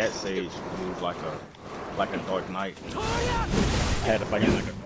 that Sage moves like a like a Dark Knight. I had to fight him like a